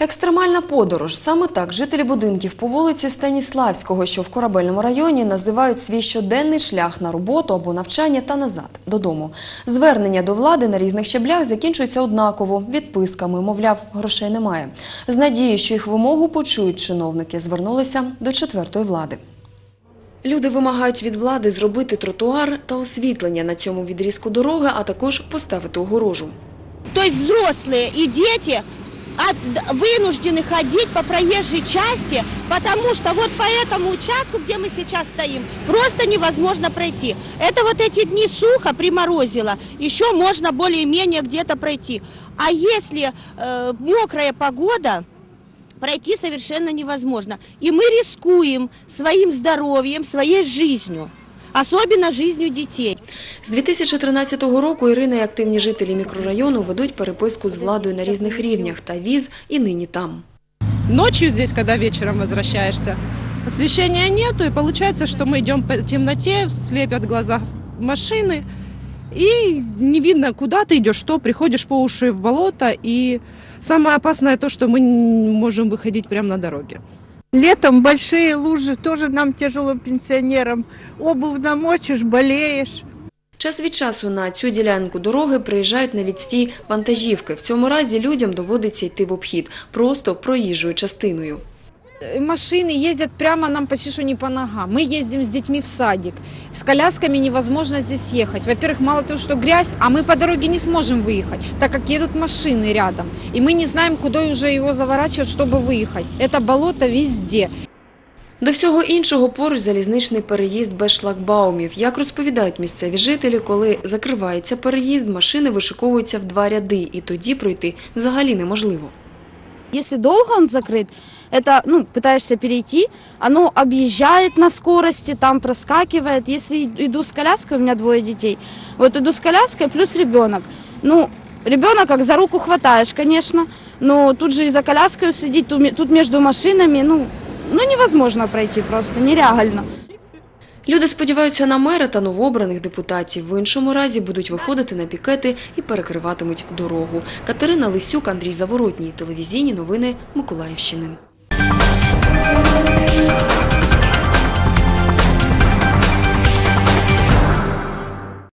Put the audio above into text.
Екстремальна подорож. Саме так жителі будинків по вулиці Станіславського, що в корабельному районі, називають свій щоденний шлях на роботу або навчання та назад додому. Звернення до влади на різних щеблях закінчуються однаково відписками. Мовляв, грошей немає. З надією, що їх вимогу почують чиновники, звернулися до четвертої влади. Люди вимагають від влади зробити тротуар та освітлення на цьому відрізку дороги, а також поставити огорожу. То есть взрослые и дети вынуждены ходить по проезжей части, потому что вот по этому участку, где мы сейчас стоим, просто невозможно пройти. Это вот эти дни сухо приморозило, еще можно более-менее где-то пройти. А если э, мокрая погода, пройти совершенно невозможно. И мы рискуем своим здоровьем, своей жизнью, особенно жизнью детей. З 2013 року Ірина і активні жителі мікрорайону ведуть переписку з владою на різних рівнях та віз і нині там. Ночью здесь, когда вечером возвращаешься, освещения нету, и получается, что мы идем по темноте, слепят глаза машины, и не видно, куда ты идешь, что, приходишь по уши в болото, и самое опасное то, что мы не можем выходить прямо на дороге. Летом большие лужи, тоже нам тяжело пенсионерам. Обувь намочишь, болеешь. Час від часу на цю ділянку дороги приїжджають на відстій вантажівки. В цьому разі людям доводиться йти в обхід, просто проїжджою частиною. Э, машины ездят прямо нам почти что не по ногам. Мы ездим с детьми в садик. С колясками невозможно здесь ехать. Во-первых, мало того, что грязь, а мы по дороге не сможем выехать, так как едут машины рядом. И мы не знаем, куда уже его заворачивать, чтобы выехать. Это болото везде. До всього іншого поруч залізничний переїзд без шлагбаумів. Як розповідають місцеві жителі, коли закривається переїзд, машини вишиковуються в два ряди, і тоді пройти взагалі неможливо. Если долго он закрыт, это, ну, пытаешься перейти, оно объезжает на скорости, там проскакивает. Если иду с коляской, у меня двое детей, вот иду с коляской плюс ребенок. Ну, ребенок как за руку хватаешь, конечно, но тут же и за коляской сидеть, тут ме- тут между машинами, ну, ну невозможно пройти просто, нереально. Люди сподіваються на мера та новообраних депутатів. В іншому разі будуть виходити на пікети і перекриватимуть дорогу. Катерина Лисюк, Андрій Заворотній. Телевізійні новини Миколаївщини. Thank you.